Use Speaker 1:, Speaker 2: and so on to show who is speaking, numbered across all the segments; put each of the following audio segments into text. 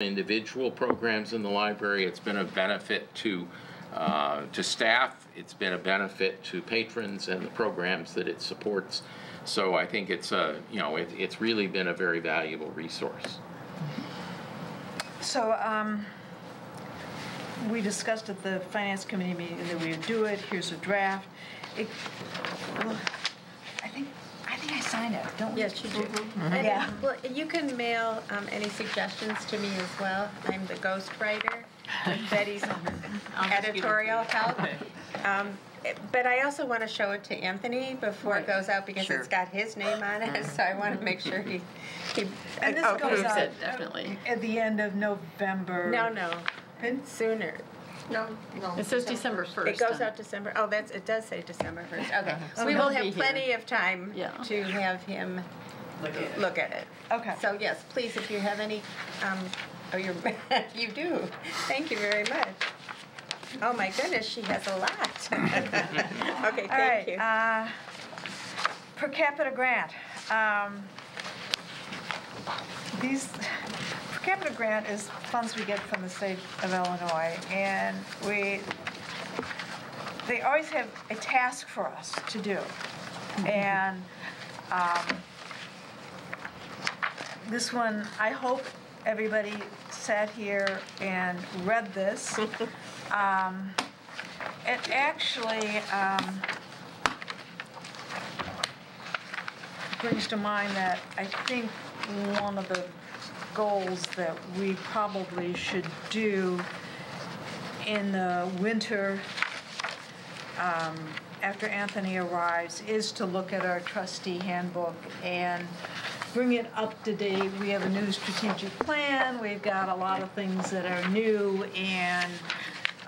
Speaker 1: individual programs in the library. It's been a benefit to, uh, to staff. It's been a benefit to patrons and the programs that it supports. So I think it's a, you know, it, it's really been a very valuable resource.
Speaker 2: So, um, we discussed at the finance committee meeting that we would do it, here's a draft. It, I think I signed it, don't we?
Speaker 3: Yes, you do. And,
Speaker 2: Yeah.
Speaker 3: Well, you can mail um, any suggestions to me as well. I'm the ghost writer with Betty's editorial help. Um, But I also want to show it to Anthony before it goes out because it's got his name on it, so I want to make sure he, he
Speaker 2: And this
Speaker 3: okay.
Speaker 2: goes
Speaker 4: Approves
Speaker 2: out
Speaker 4: it, definitely.
Speaker 2: at the end of November.
Speaker 3: No, no, sooner. No, no.
Speaker 4: It says December 1st.
Speaker 3: It goes out December, oh, that's, it does say December 1st, okay.
Speaker 4: So
Speaker 3: We
Speaker 4: he'll
Speaker 3: will
Speaker 4: be
Speaker 3: have
Speaker 4: here.
Speaker 3: plenty of time
Speaker 4: Yeah.
Speaker 3: to have him look at it.
Speaker 2: Okay.
Speaker 3: So yes, please, if you have any, um, oh, you're, you do. Thank you very much. Oh my goodness, she has a lot. Okay,
Speaker 2: All right,
Speaker 3: thank you.
Speaker 2: uh, per capita grant. Um, These, per capita grant is funds we get from the state of Illinois, and we, they always have a task for us to do. And um, this one, I hope everybody sat here and read this. Um, It actually um, brings to mind that I think one of the goals that we probably should do in the winter um, after Anthony arrives is to look at our trustee handbook and bring it up to date. We have a new strategic plan, we've got a lot of things that are new, and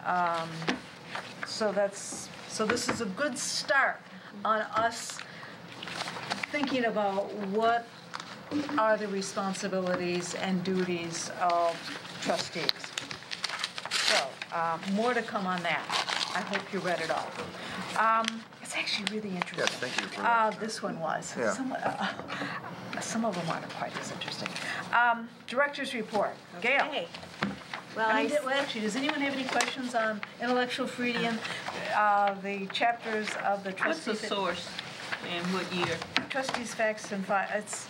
Speaker 2: um, so that's, so this is a good start on us thinking about what are the responsibilities and duties of trustees. So, um, more to come on that. I hope you read it all. Um, It's actually really interesting.
Speaker 5: Yes, thank you for
Speaker 2: Uh, This one was.
Speaker 5: Yeah.
Speaker 2: Some uh, some of them aren't quite as interesting. Um, Director's report. Gail?
Speaker 3: Okay. Well,
Speaker 2: I
Speaker 3: I,
Speaker 2: mean, well, actually, does anyone have any questions on intellectual freedom, uh, the chapters of the trustees?
Speaker 6: What's the source and what year?
Speaker 2: Trustees, facts, and fi, it's,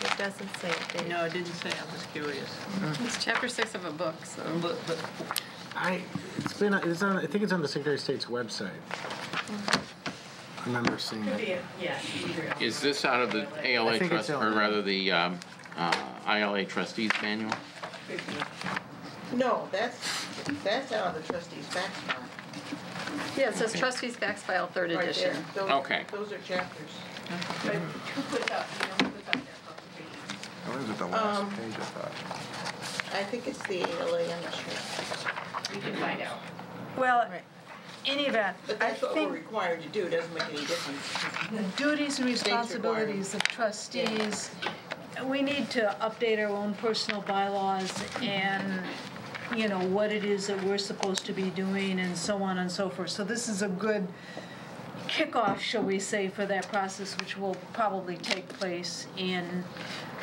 Speaker 3: it doesn't say it there.
Speaker 6: No, it didn't say, I was curious.
Speaker 4: It's chapter six of a book, so.
Speaker 6: But, but
Speaker 7: I, it's been, it's on, I think it's on the Secretary of State's website. I remember seeing it.
Speaker 1: Is this out of the ALA
Speaker 7: I think
Speaker 1: trust, or
Speaker 7: out.
Speaker 1: rather the um, uh, ILA trustees manual?
Speaker 8: No, that's, that's out of the trustees' facts file.
Speaker 4: Yeah, it says trustees facts file third
Speaker 8: right
Speaker 4: edition.
Speaker 8: there. Those-
Speaker 1: Okay.
Speaker 8: Those are chapters.
Speaker 5: Or is it the last
Speaker 8: Um,
Speaker 5: page, I thought?
Speaker 8: I think it's the ALA, I'm not sure.
Speaker 2: well,
Speaker 3: Right.
Speaker 2: in any event,
Speaker 8: But
Speaker 2: I
Speaker 8: that's what we're
Speaker 2: think
Speaker 8: required to do, it doesn't make any difference.
Speaker 2: the duties and responsibilities of trustees, we need to update our own personal bylaws and, you know, what it is that we're supposed to be doing and so on and so forth. So this is a good kickoff, shall we say, for that process, which will probably take place in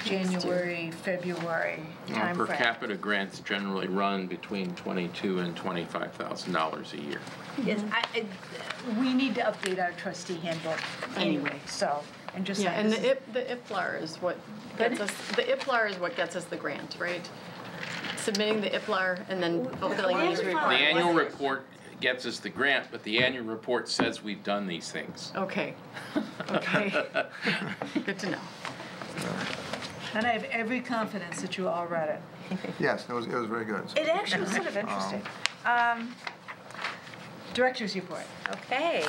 Speaker 2: January, February
Speaker 1: Uh, Per
Speaker 2: timeframe.
Speaker 1: capita grants generally run between twenty-two and twenty-five thousand dollars a year.
Speaker 2: Yes, I, I- we need to update our trustee handbook anyway, so, and just.
Speaker 4: Yeah,
Speaker 2: say
Speaker 4: and
Speaker 2: this
Speaker 4: the
Speaker 2: is-
Speaker 4: IP, the IPLAR is what gets us, the IPLAR is what gets us the grant, right? Submitting the IPLAR and then fulfilling these
Speaker 2: The
Speaker 1: The annual report gets us the grant, but the annual report says we've done these things.
Speaker 4: Okay, okay. Good to know.
Speaker 2: And I have every confidence that you all read it.
Speaker 5: Yes, it was, it was very good.
Speaker 2: It actually was sort of interesting. Um, Director's report.
Speaker 3: Okay.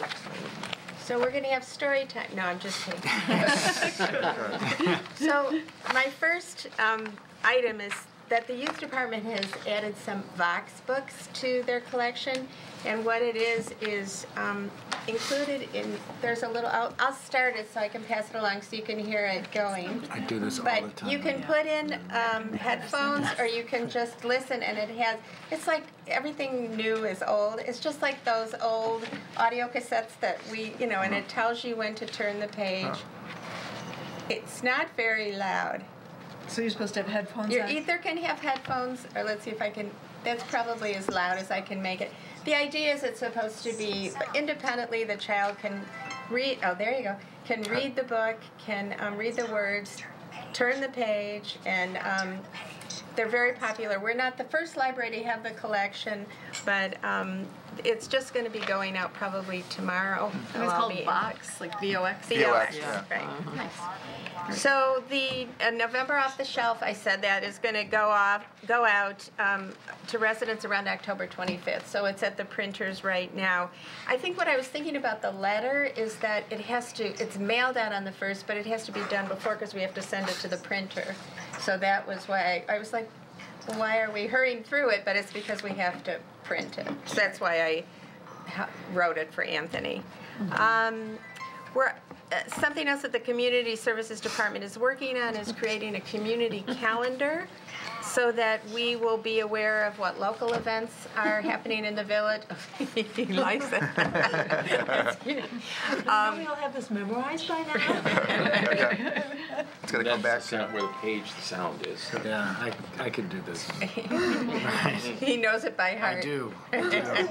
Speaker 3: So we're gonna have story time, no, I'm just kidding. So my first um, item is that the youth department has added some Vox books to their collection. And what it is, is um, included in, there's a little, I'll, I'll start it so I can pass it along so you can hear it going.
Speaker 7: I do this all the
Speaker 3: But
Speaker 7: time.
Speaker 3: you can put in um, headphones or you can just listen and it has, it's like everything new is old. It's just like those old audio cassettes that we, you know, and it tells you when to turn the page. It's not very loud.
Speaker 2: So you're supposed to have headphones
Speaker 3: You
Speaker 2: on?
Speaker 3: either can have headphones, or let's see if I can, that's probably as loud as I can make it. The idea is it's supposed to be independently, the child can read, oh, there you go, can read the book, can um, read the words, turn the page, and um, they're very popular. We're not the first library to have the collection, but um, it's just going to be going out probably tomorrow.
Speaker 4: And
Speaker 3: They'll
Speaker 4: it's called
Speaker 3: be-
Speaker 4: Vox, like V-O-X.
Speaker 3: VOX,
Speaker 5: yeah.
Speaker 3: right.
Speaker 4: Nice.
Speaker 3: So the uh, November off the shelf, I said that is going to go off, go out um, to residents around October 25th. So it's at the printers right now. I think what I was thinking about the letter is that it has to, it's mailed out on the first, but it has to be done before because we have to send it to the printer. So that was why I, I was like, why are we hurrying through it? But it's because we have to print it. So that's why I wrote it for Anthony. Um, we're, uh, something else that the Community Services Department is working on is creating a community calendar so that we will be aware of what local events are happening in the village. he likes it. That's
Speaker 6: we all have this memorized by now?
Speaker 5: It's gonna come back.
Speaker 1: That's the where the page, the sound is.
Speaker 7: Yeah, I, I could do this.
Speaker 3: He knows it by heart.
Speaker 7: I do.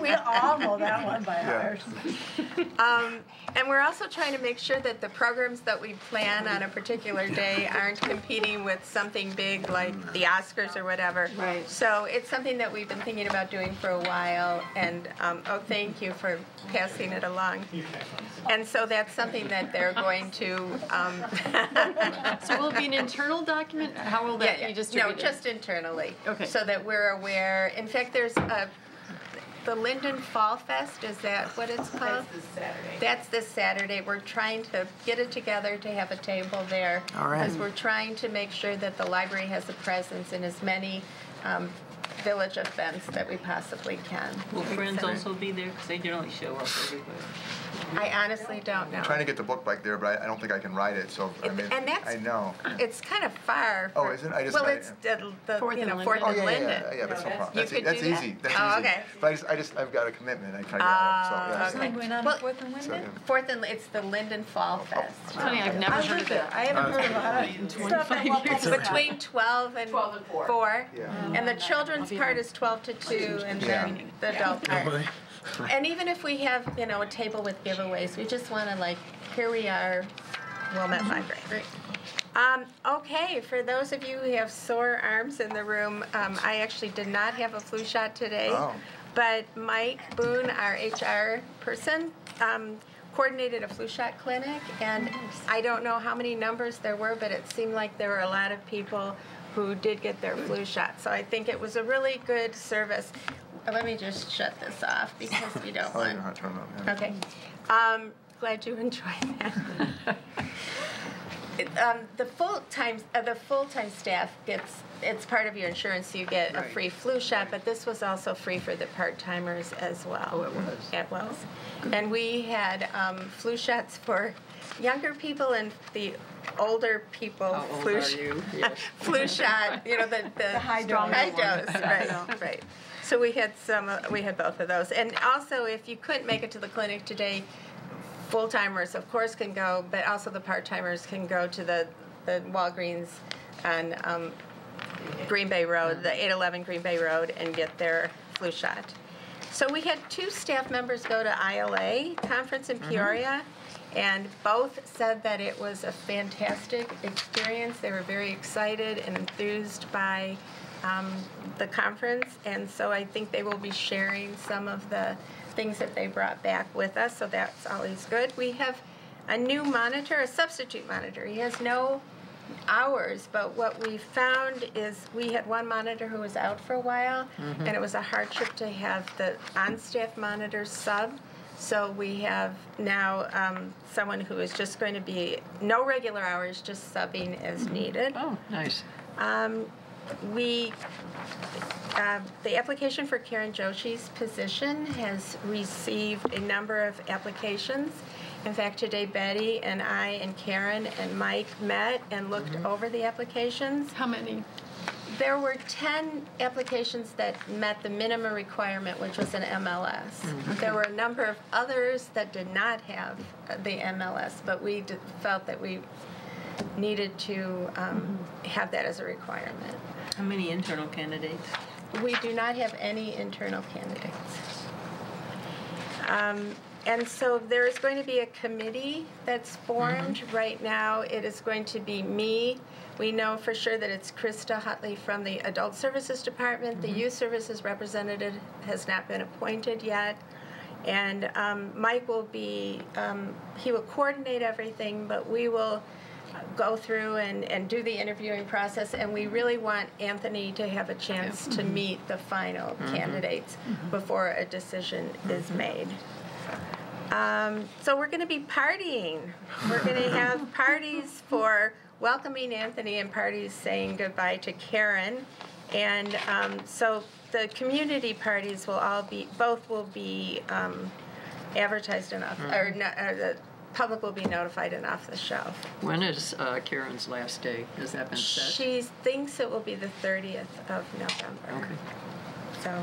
Speaker 2: We all know that one by
Speaker 5: Yeah.
Speaker 2: heart.
Speaker 3: Um, and we're also trying to make sure that the programs that we plan on a particular day aren't competing with something big like the Oscars or whatever.
Speaker 4: Right.
Speaker 3: So it's something that we've been thinking about doing for a while, and um, oh, thank you for passing it along. And so that's something that they're going to. Um,
Speaker 4: So will it be an internal document? How will that
Speaker 3: yeah,
Speaker 4: be
Speaker 3: yeah.
Speaker 4: distributed?
Speaker 3: No, just internally.
Speaker 4: Okay.
Speaker 3: So that we're aware. In fact, there's a, the Linden Fall Fest. Is that what it's called?
Speaker 8: That's this Saturday.
Speaker 3: That's this Saturday. We're trying to get it together to have a table there.
Speaker 7: All right.
Speaker 3: Because we're trying to make sure that the library has a presence in as many um, village events that we possibly can.
Speaker 6: Will friends also be there? Because they generally show up everywhere.
Speaker 3: I honestly don't know.
Speaker 5: I'm trying to get the book back there, but I, I don't think I can ride it, so, I
Speaker 3: And-
Speaker 5: mean,
Speaker 3: and that's-
Speaker 5: I know.
Speaker 3: It's kind of far.
Speaker 5: Oh,
Speaker 3: for-
Speaker 5: is it? I just
Speaker 3: Well,
Speaker 5: met
Speaker 3: it's
Speaker 5: it.
Speaker 3: the, the,
Speaker 4: Fourth
Speaker 3: you
Speaker 4: and
Speaker 3: know,
Speaker 4: Linden.
Speaker 3: Fourth
Speaker 5: Oh,
Speaker 3: and
Speaker 5: yeah, yeah,
Speaker 3: Linden.
Speaker 5: yeah, yeah, that's no problem.
Speaker 3: You
Speaker 5: That's, e-
Speaker 3: could
Speaker 5: that's
Speaker 3: do that?
Speaker 5: easy, that's
Speaker 3: Oh,
Speaker 5: easy.
Speaker 3: okay.
Speaker 5: But I just, I just, I've got a commitment, I try to get
Speaker 3: Oh,
Speaker 5: out, so, yeah.
Speaker 3: okay.
Speaker 2: Going on
Speaker 3: Well-
Speaker 2: Fourth and
Speaker 5: So, yeah.
Speaker 3: Fourth and, it's the Linden Fall oh, oh, Fest. Oh.
Speaker 4: Funny, I've never
Speaker 2: I
Speaker 4: heard
Speaker 2: live
Speaker 4: of it.
Speaker 2: I haven't uh, heard about it.
Speaker 4: In
Speaker 2: Stop
Speaker 4: 25
Speaker 2: at what
Speaker 4: years.
Speaker 2: public-
Speaker 3: Between 12 and
Speaker 8: 4.
Speaker 5: Yeah.
Speaker 3: And the children's part is 12 to 2, and then the adult part.
Speaker 7: Really?
Speaker 3: And even if we have, you know, a table with giveaways, we just want to like, here we are, Wilmette Library.
Speaker 4: Great.
Speaker 3: Um, okay, for those of you who have sore arms in the room, um, I actually did not have a flu shot today.
Speaker 5: Oh.
Speaker 3: But Mike Boone, our HR person, um, coordinated a flu shot clinic, and I don't know how many numbers there were, but it seemed like there were a lot of people who did get their flu shot. So I think it was a really good service. Uh, Let me just shut this off because we don't
Speaker 5: Oh, you
Speaker 3: want.
Speaker 5: know how to turn it on, yeah.
Speaker 3: Okay. Um, glad you enjoyed that. It, um, the full-time, uh, the full-time staff gets, it's part of your insurance, you get a free flu shot, but this was also free for the part-timers as well. Oh, it was? It was. And we had, um, flu shots for younger people and the older people.
Speaker 4: How
Speaker 3: flu sh-
Speaker 4: you? Yes.
Speaker 3: Flu shot, you know, the, the.
Speaker 2: high dose.
Speaker 3: High dose, right, right. So we had some, uh, we had both of those. And also, if you couldn't make it to the clinic today, full timers, of course, can go, but also the part timers can go to the, the Walgreens on um, Green Bay Road, the 811 Green Bay Road, and get their flu shot. So we had two staff members go to ILA conference in Peoria, and both said that it was a fantastic experience. They were very excited and enthused by um, the conference, and so I think they will be sharing some of the things that they brought back with us, so that's always good. We have a new monitor, a substitute monitor. He has no hours, but what we found is we had one monitor who was out for a while, and it was a hardship to have the on-staff monitor sub. So we have now um, someone who is just going to be no regular hours, just subbing as needed.
Speaker 6: Oh, nice.
Speaker 3: Um, we, uh, the application for Karen Joshi's position has received a number of applications. In fact, today Betty and I and Karen and Mike met and looked over the applications.
Speaker 4: How many?
Speaker 3: There were 10 applications that met the minimum requirement, which was an MLS. There were a number of others that did not have the MLS, but we d- felt that we needed to um, have that as a requirement.
Speaker 6: How many internal candidates?
Speaker 3: We do not have any internal candidates. Um, And so there is going to be a committee that's formed. Mm-hmm. Right now, it is going to be me. We know for sure that it's Krista Hutley from the Adult Services Department. The mm-hmm. Youth Services representative has not been appointed yet. And um, Mike will be, um, he will coordinate everything, but we will go through and, and do the interviewing process. And we really want Anthony to have a chance to mm-hmm. meet the final candidates before a decision is made. Um, so we're going to be partying. We're going to have parties for welcoming Anthony and parties saying goodbye to Karen. And um, so the community parties will all be, both will be um, advertised enough, or, no, or the public will be notified and off the shelf.
Speaker 9: When is uh, Karen's last day? Has that been set?
Speaker 3: She thinks it will be the 30th of November.
Speaker 9: Okay.
Speaker 3: So,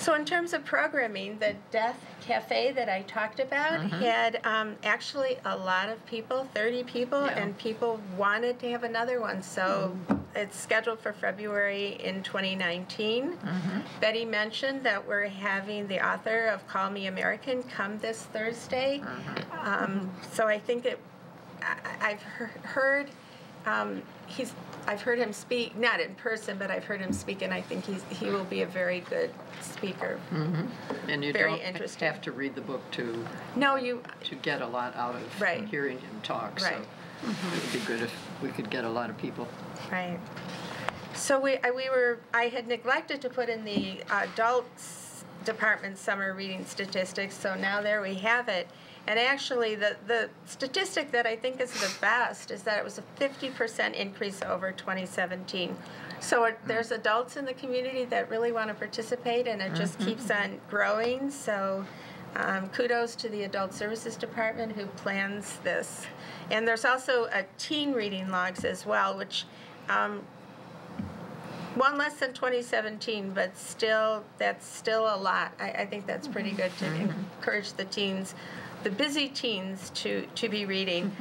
Speaker 3: so in terms of programming, the Death Cafe that I talked about had um, actually a lot of people, 30 people,
Speaker 9: Yeah.
Speaker 3: and people wanted to have another one. So it's scheduled for February in 2019. Betty mentioned that we're having the author of Call Me American come this Thursday. Um, so I think it, I, I've he- heard, um, he's, I've heard him speak, not in person, but I've heard him speak, and I think he's, he will be a very good speaker. Mm-hmm.
Speaker 9: And you
Speaker 3: Very
Speaker 9: don't
Speaker 3: interesting.
Speaker 9: have to read the book to,
Speaker 3: No, you,
Speaker 9: to get a lot out of
Speaker 3: Right.
Speaker 9: hearing him talk. So
Speaker 3: Right.
Speaker 9: it would be good if we could get a lot of people.
Speaker 3: right. So we, I, we were, I had neglected to put in the adults department summer reading statistics, so now there we have it. And actually, the, the statistic that I think is the best is that it was a 50% increase over 2017. So it, there's adults in the community that really want to participate, and it just keeps on growing. So um, kudos to the Adult Services Department who plans this. And there's also a teen reading logs as well, which um, one less than 2017, but still, that's still a lot. I, I think that's pretty good to encourage the teens, the busy teens, to, to be reading.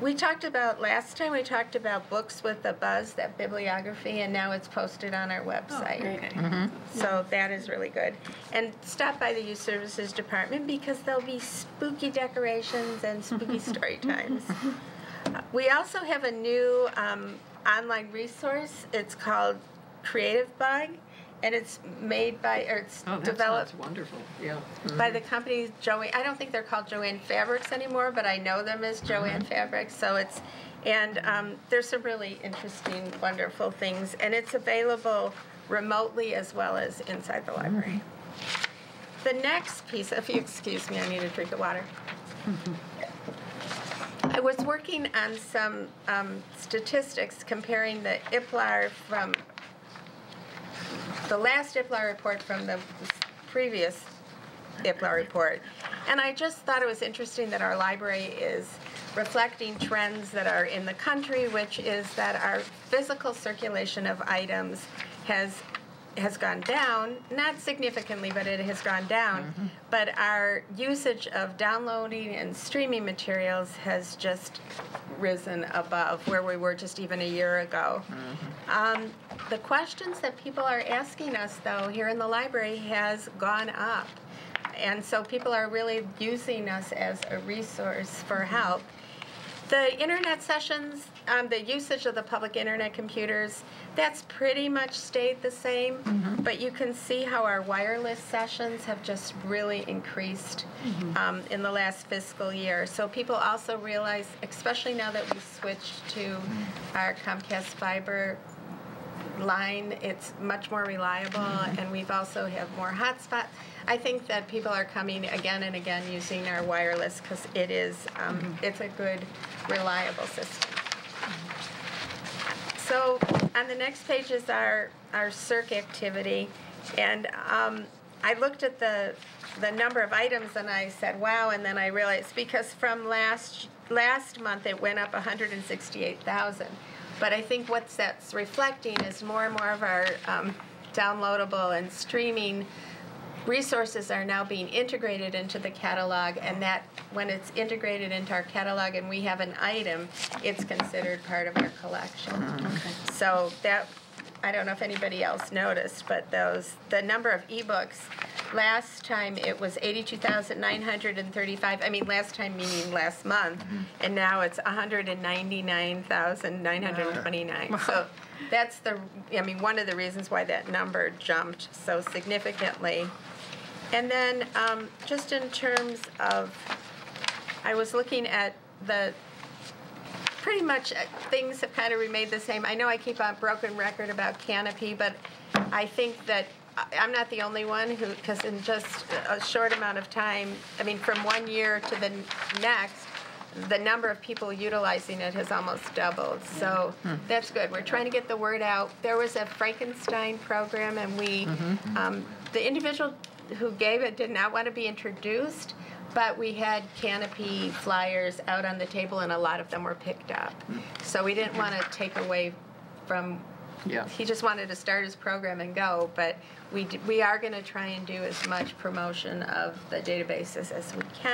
Speaker 3: We talked about, last time we talked about books with a buzz, that bibliography, and now it's posted on our website. So that is really good. And stop by the Youth Services Department because there'll be spooky decorations and spooky story times. We also have a new um, online resource. It's called Creativebug, and it's made by, or it's
Speaker 9: Oh,
Speaker 3: developed
Speaker 9: sounds wonderful. Yeah.
Speaker 3: by the company Jo-Ann. I don't think they're called Jo-Ann Fabrics anymore, but I know them as Jo-Ann Fabrics. So it's, and um, there's some really interesting, wonderful things, and it's available remotely as well as inside the library. The next piece, if you excuse me, I need a drink of water. I was working on some um, statistics comparing the IPLAR from the last IPLAR report from the previous IPLAR report. And I just thought it was interesting that our library is reflecting trends that are in the country, which is that our physical circulation of items has has gone down, not significantly, but it has gone down. But our usage of downloading and streaming materials has just risen above where we were just even a year ago. Um, the questions that people are asking us, though, here in the library has gone up. And so people are really using us as a resource for help. The internet sessions, um, the usage of the public internet computers, that's pretty much stayed the same. But you can see how our wireless sessions have just really increased um, in the last fiscal year. So people also realize, especially now that we switched to our Comcast fiber line, it's much more reliable, and we've also have more hotspots. I think that people are coming again and again using our wireless because it is, um, it's a good, reliable system. So So on the next page is our, our circ activity. And um, I looked at the, the number of items and I said, wow, and then I realized, because from last, last month, it went up 168,000. But I think what that's reflecting is more and more of our um, downloadable and streaming resources are now being integrated into the catalog, and that, when it's integrated into our catalog and we have an item, it's considered part of our collection. So that, I don't know if anybody else noticed, but those, the number of ebooks, last time it was eighty-two thousand nine hundred and thirty-five, I mean, last time meaning last month, and now it's hundred and ninety-nine thousand nine hundred and twenty-nine. So that's the, I mean, one of the reasons why that number jumped so significantly. And then, um, just in terms of, I was looking at the, pretty much uh, things have kind of remained the same. I know I keep on broken record about Kanopy, but I think that I'm not the only one who, because in just a short amount of time, I mean, from one year to the next, the number of people utilizing it has almost doubled. So that's good. We're trying to get the word out. There was a Frankenstein program, and we, um, the individual who gave it did not want to be introduced, but we had Kanopy flyers out on the table, and a lot of them were picked up. So we didn't want to take away from
Speaker 9: Yeah.
Speaker 3: he just wanted to start his program and go, but we, d- we are going to try and do as much promotion of the databases as we can.